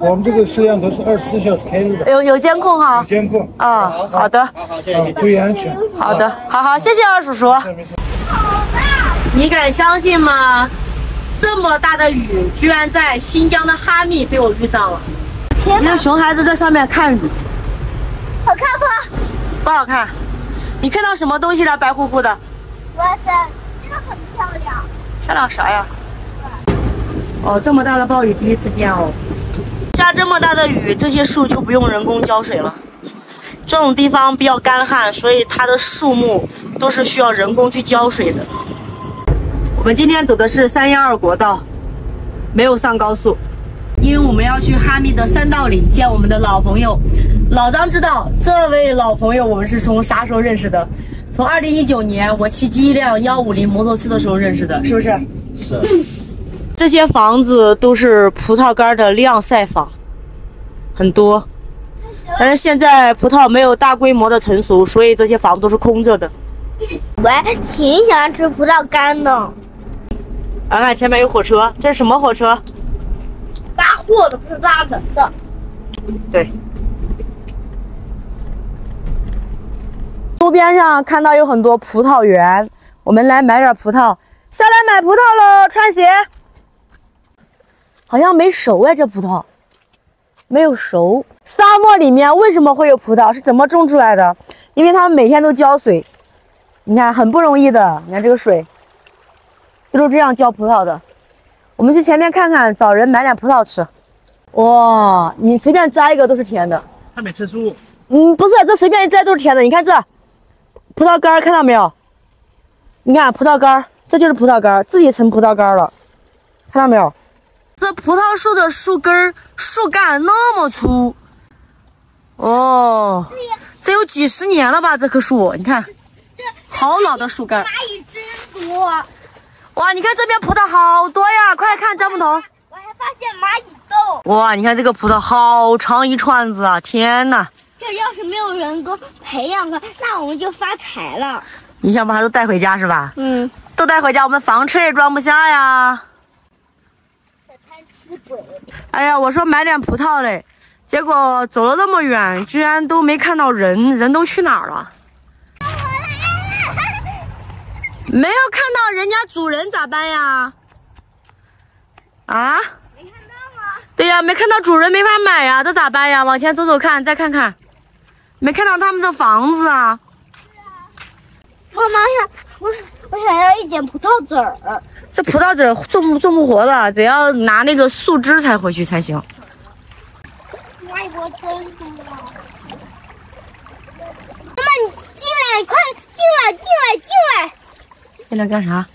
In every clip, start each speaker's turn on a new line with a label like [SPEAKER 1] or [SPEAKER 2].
[SPEAKER 1] 我们这个摄像头是二十四小时开着的，
[SPEAKER 2] 有有监控哈
[SPEAKER 1] 有。监控。
[SPEAKER 2] 啊，好的，
[SPEAKER 1] 好好，谢谢，注意安全。
[SPEAKER 2] 好的，好好，谢谢二叔叔。
[SPEAKER 1] 没事。
[SPEAKER 2] 你敢相信吗？这么大的雨，居然在新疆的哈密被我遇上了。
[SPEAKER 3] 天哪
[SPEAKER 2] 那，熊孩子在上面看雨，
[SPEAKER 3] 好看不？
[SPEAKER 2] 不好看。你看到什么东西了？白乎乎的，
[SPEAKER 3] 哇塞，真的很漂亮。
[SPEAKER 2] 漂亮啥呀？哦，这么大的暴雨第一次见哦。下这么大的雨，这些树就不用人工浇水了。这种地方比较干旱，所以它的树木都是需要人工去浇水的。我们今天走的是三幺二国道，没有上高速，因为我们要去哈密的三道岭见我们的老朋友。老张知道这位老朋友我们是从啥时候认识的？从二零一九年我骑第一辆幺五零摩托车的时候认识的，是不是？
[SPEAKER 1] 是。
[SPEAKER 2] 这些房子都是葡萄干的晾晒房，很多。但是现在葡萄没有大规模的成熟，所以这些房都是空着的。
[SPEAKER 3] 喂，挺喜欢吃葡萄干的，
[SPEAKER 2] 俺看前面有火车，这是什么火车？
[SPEAKER 3] 拉货的不是拉人的。
[SPEAKER 2] 对。路边上看到有很多葡萄园，我们来买点葡萄。下来买葡萄喽，穿鞋。好像没熟哎，这葡萄没有熟。沙漠里面为什么会有葡萄？是怎么种出来的？因为他们每天都浇水，你看很不容易的。你看这个水，都是这样浇葡萄的。我们去前面看看，找人买点葡萄吃。哇，你随便摘一个都是甜的。
[SPEAKER 1] 还没成熟。
[SPEAKER 2] 嗯，不是，这随便一摘都是甜的。你看这葡萄干，看到没有？你看葡萄干，这就是葡萄干，自己成葡萄干了，看到没有？这葡萄树的树根儿、树干那么粗，哦，这有几十年了吧？这棵树，你看，好老的树干。
[SPEAKER 3] 蚂蚁真多，
[SPEAKER 2] 哇，你看这边葡萄好多呀！快来看张木头。
[SPEAKER 3] 我还发现蚂蚁洞。
[SPEAKER 2] 哇，你看这个葡萄好长一串子啊！天哪！
[SPEAKER 3] 这要是没有人工培养的，那我们就发财了。
[SPEAKER 2] 你想把它都带回家是吧？
[SPEAKER 3] 嗯，
[SPEAKER 2] 都带回家，我们房车也装不下呀。哎呀，我说买点葡萄嘞，结果走了那么远，居然都没看到人，人都去哪儿了？没有看到人家主人咋办呀？啊？
[SPEAKER 3] 没看到吗？
[SPEAKER 2] 对呀，没看到主人没法买呀，这咋办呀？往前走走看，再看看，没看到他们的房子啊。
[SPEAKER 3] 妈妈想，我我想要一点葡萄籽儿。
[SPEAKER 2] 这葡萄籽儿种不种不活的，得要拿那个树枝才回去才行。
[SPEAKER 3] 蚂蚁多真多。妈妈，你进来，快进来，进来，进来！
[SPEAKER 2] 进来干啥？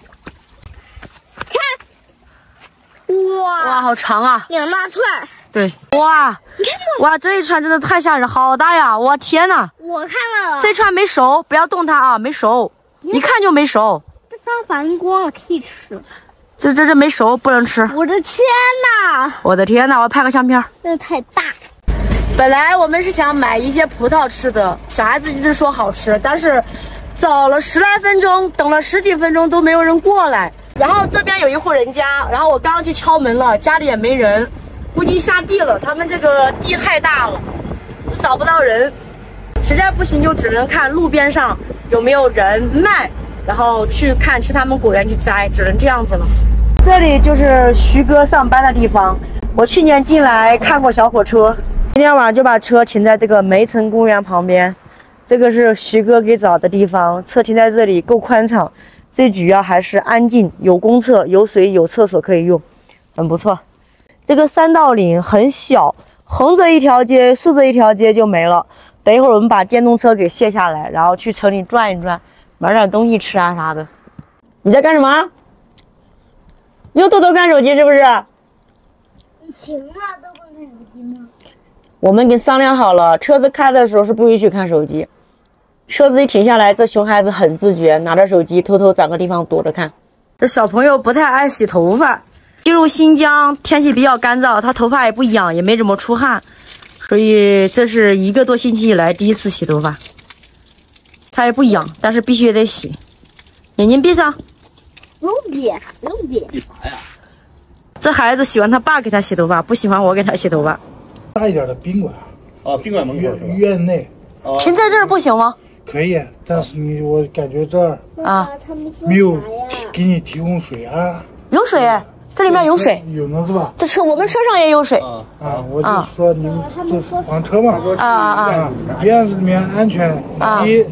[SPEAKER 3] 哇，
[SPEAKER 2] 哇，好长啊！
[SPEAKER 3] 两大串。
[SPEAKER 2] 对，哇，哇，这一串真的太吓人，好大呀！我天哪，
[SPEAKER 3] 我看了，
[SPEAKER 2] 这串没熟，不要动它啊，没熟，一看就没熟。
[SPEAKER 3] 这发反光了，可以吃。
[SPEAKER 2] 这这这没熟，不能吃。
[SPEAKER 3] 我的天哪，
[SPEAKER 2] 我的天哪，我拍个相片。
[SPEAKER 3] 真的太大。
[SPEAKER 2] 本来我们是想买一些葡萄吃的，小孩子一直说好吃，但是找了十来分钟，等了十几分钟都没有人过来。然后这边有一户人家，然后我刚刚去敲门了，家里也没人，估计下地了。他们这个地太大了，都找不到人。实在不行就只能看路边上有没有人卖，然后去看去他们果园去摘，只能这样子了。这里就是徐哥上班的地方。我去年进来看过小火车，今天晚上就把车停在这个梅城公园旁边。这个是徐哥给找的地方，车停在这里够宽敞，最主要还是安静，有公厕、有水、有厕所可以用，很不错。这个三道岭很小，横着一条街，竖着一条街就没了。等一会儿我们把电动车给卸下来，然后去城里转一转，买点东西吃啊啥的。你在干什么？又偷偷看手机是不是？
[SPEAKER 3] 你晴了都不看手机吗？
[SPEAKER 2] 我们已经商量好了，车子开的时候是不允许看手机。车子一停下来，这熊孩子很自觉，拿着手机偷偷找个地方躲着看。这小朋友不太爱洗头发。进入新疆，天气比较干燥，他头发也不痒，也没怎么出汗，所以这是一个多星期以来第一次洗头发。他也不痒，但是必须得洗。眼睛闭上。
[SPEAKER 3] 不用闭，不用别。
[SPEAKER 1] 干啥呀？
[SPEAKER 2] 这孩子喜欢他爸给他洗头发，不喜欢我给他洗头发。
[SPEAKER 1] 大一点的宾馆，
[SPEAKER 4] 啊，宾馆门口
[SPEAKER 1] 院？院内
[SPEAKER 2] 停在这儿不行吗？
[SPEAKER 1] 可以，但是你我感觉这儿
[SPEAKER 2] 啊，
[SPEAKER 3] 他们说
[SPEAKER 1] 没有？给你提供水啊，
[SPEAKER 2] 有水，这里面有水，
[SPEAKER 1] 有呢是吧？
[SPEAKER 2] 这车我们车上也有水。
[SPEAKER 4] 啊，
[SPEAKER 1] 啊，我就说你们这是房车嘛，
[SPEAKER 2] 啊啊啊！
[SPEAKER 1] 啊，院子里面安全，
[SPEAKER 2] 啊。
[SPEAKER 1] 一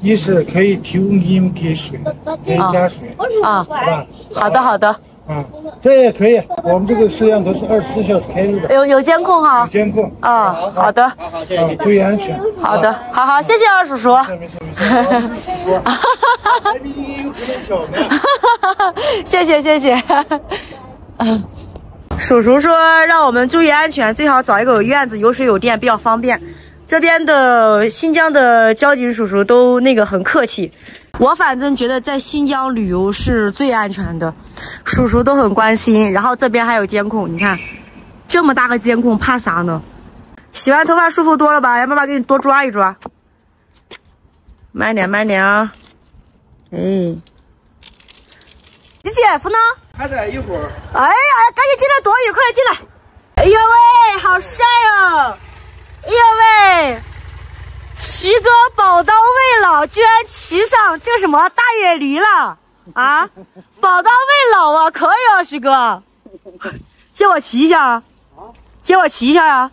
[SPEAKER 1] 一是可以提供给你们给水，可以加水，
[SPEAKER 2] 啊，
[SPEAKER 1] 好吧？
[SPEAKER 2] 好的好的，
[SPEAKER 1] 啊，这也可以，我们这个摄像头是二十四小时开着的，
[SPEAKER 2] 有有监控哈
[SPEAKER 1] 有。监控，
[SPEAKER 2] 啊，好的
[SPEAKER 4] 好好，谢谢。
[SPEAKER 1] 注意安全。
[SPEAKER 2] 好的，好好，谢谢啊，叔叔。
[SPEAKER 1] 没事没事。还比你有可能小呢。
[SPEAKER 2] 谢谢谢谢。叔叔说让我们注意安全，最好找一个有院子、有水有电，比较方便。这边的新疆的交警叔叔都那个很客气，我反正觉得在新疆旅游是最安全的，叔叔都很关心。然后这边还有监控，你看这么大个监控，怕啥呢？洗完头发舒服多了吧？让爸爸给你多抓一抓。慢点慢点啊！哎，你姐夫呢？
[SPEAKER 4] 还在一会儿。
[SPEAKER 2] 哎呀，赶紧进来躲雨，快点进来！哎呦喂，好帅哦！哎呦喂，徐哥宝刀未老，居然骑上这个什么大野驴了啊！宝刀未老啊，可以啊，徐哥，借我骑一下啊！借我骑一下啊！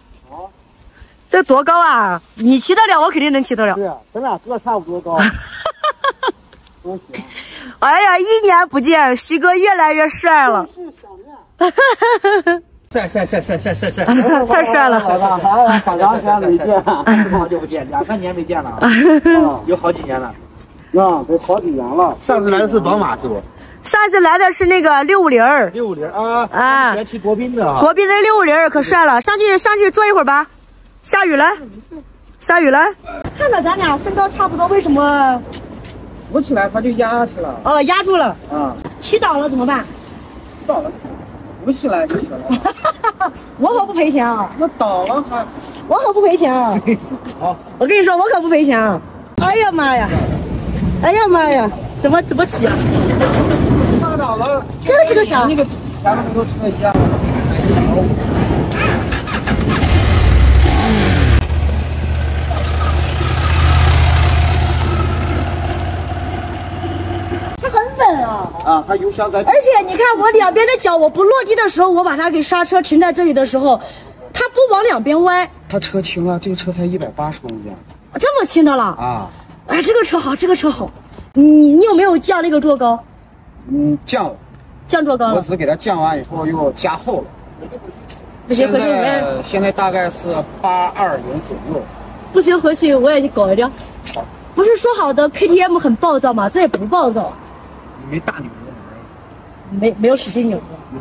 [SPEAKER 2] 这多高啊？你骑得了，我肯定能骑得了。
[SPEAKER 4] 对啊，咱俩个差不多高。
[SPEAKER 2] 哎呀，一年不见，徐哥越来越帅了，
[SPEAKER 4] 晒晒晒晒晒晒晒。
[SPEAKER 2] 太帅了。
[SPEAKER 4] 好好长时间没见，好久不见，两三年没见了啊，有好几年了。
[SPEAKER 5] 啊，得好几年了。
[SPEAKER 4] 上次来的是宝马是不？
[SPEAKER 2] 上次来的是那个六五零，
[SPEAKER 4] 六五零啊
[SPEAKER 2] 啊
[SPEAKER 4] 原骑国宾的啊。
[SPEAKER 2] 国宾的六五零可帅了，上去上去坐一会儿吧。下雨了，下雨了。看着咱俩身高差不多，为什么
[SPEAKER 4] 扶起来它就压实了
[SPEAKER 2] 哦压住了？
[SPEAKER 4] 啊，
[SPEAKER 2] 骑倒了怎么办？
[SPEAKER 4] 倒了，扶起来就行了。
[SPEAKER 2] 我可不赔钱啊！
[SPEAKER 4] 那倒了还
[SPEAKER 2] 我可不赔钱啊！
[SPEAKER 4] 好，
[SPEAKER 2] 我跟你说，我可不赔钱啊！哎呀妈呀！哎呀妈呀！怎么怎么骑啊？
[SPEAKER 4] 挂倒了。
[SPEAKER 2] 这是个啥
[SPEAKER 4] 那个咱们都车一样。
[SPEAKER 2] 它很稳
[SPEAKER 4] 油箱在
[SPEAKER 2] 而且你看我两边的脚，我不落地的时候，我把它给刹车停在这里的时候，它不往两边歪，
[SPEAKER 5] 它车轻啊，这个车才一百八十公斤
[SPEAKER 2] 这么轻的了。
[SPEAKER 5] 啊。
[SPEAKER 2] 哎，这个车好，这个车好。你你有没有降那个坐高？
[SPEAKER 5] 嗯，降了，
[SPEAKER 2] 降坐高了？
[SPEAKER 5] 我只给它降完以后又加厚了。
[SPEAKER 2] 不行，
[SPEAKER 5] 现
[SPEAKER 2] 回去我也
[SPEAKER 5] 在现在大概是八二零左右。
[SPEAKER 2] 不行，回去我也去搞一辆。不是说好的 KTM 很暴躁吗？这也不暴躁，
[SPEAKER 5] 没大扭
[SPEAKER 2] 没没有使劲扭。嗯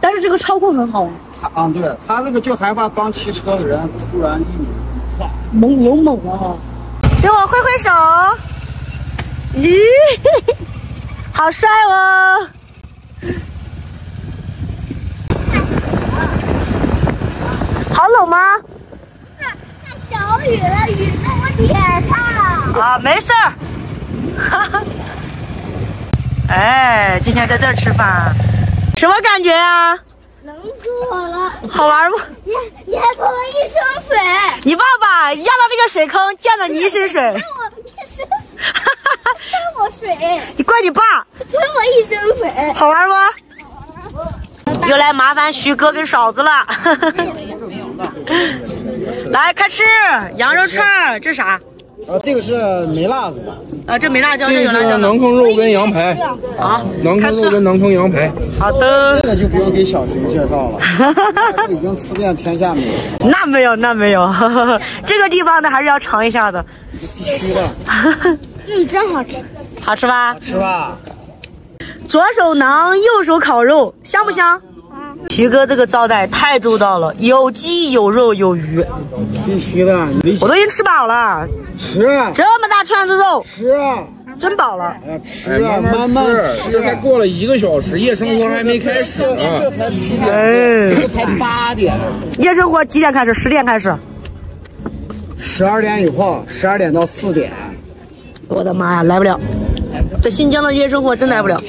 [SPEAKER 2] 但是这个操控很好啊，
[SPEAKER 5] 他啊，对他那个就害怕刚骑车的人突然一扭哇。
[SPEAKER 2] 猛扭猛了哈。给我挥挥手。咦，好帅哦！好冷吗？
[SPEAKER 3] 下小雨了，雨在我脸上。
[SPEAKER 2] 啊，没事儿。哈哈。哎，今天在这儿吃饭，什么感觉啊、
[SPEAKER 3] 冷死我了！
[SPEAKER 2] 好玩不？
[SPEAKER 3] 你你还泼我一身水，
[SPEAKER 2] 你爸爸压到这个水坑，溅了你一身水。
[SPEAKER 3] 我一身，喷我水，
[SPEAKER 2] 你怪你爸，
[SPEAKER 3] 喷我一身水。
[SPEAKER 2] 好玩不？又来麻烦徐哥跟嫂子了。来，开吃羊肉串儿，这啥？
[SPEAKER 5] 啊，这个是没辣子的。
[SPEAKER 2] 啊，这没辣椒，这有辣椒的。
[SPEAKER 1] 馕坑肉跟羊排，
[SPEAKER 2] 好，
[SPEAKER 1] 馕。坑肉跟馕坑羊排。
[SPEAKER 2] 好的。
[SPEAKER 5] 这个就不用给小熊介绍了，他已经吃遍天下美食，
[SPEAKER 2] 那没有，那没有，这个地方的还是要尝一下的。
[SPEAKER 5] 必须的，
[SPEAKER 3] 嗯，真好吃。
[SPEAKER 2] 好吃吧？
[SPEAKER 5] 吃吧？
[SPEAKER 2] 左手馕，右手烤肉，香不香？徐哥这个招待太周到了，有鸡有肉有鱼，
[SPEAKER 5] 必须的，你
[SPEAKER 2] 我都已经吃饱了，
[SPEAKER 5] 吃啊
[SPEAKER 2] 这么大串子肉，
[SPEAKER 5] 吃啊，
[SPEAKER 2] 真饱了。
[SPEAKER 5] 哎呀吃啊，慢慢吃。
[SPEAKER 1] 这才过了一个小时，夜生活还没开始呢。
[SPEAKER 5] 这才七点，
[SPEAKER 2] 哎
[SPEAKER 5] 这才八点，
[SPEAKER 2] 夜生活几点开始？十点开始。
[SPEAKER 5] 十二点以后，十二点到四点。
[SPEAKER 2] 我的妈呀，来不了！这新疆的夜生活真来不了。